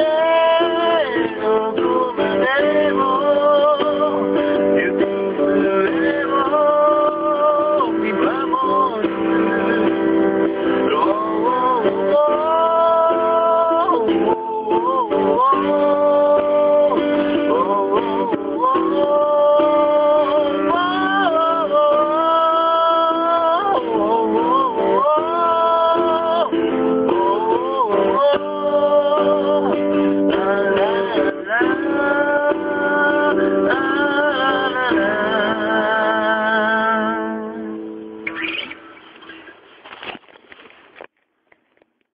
I don't no, no, no,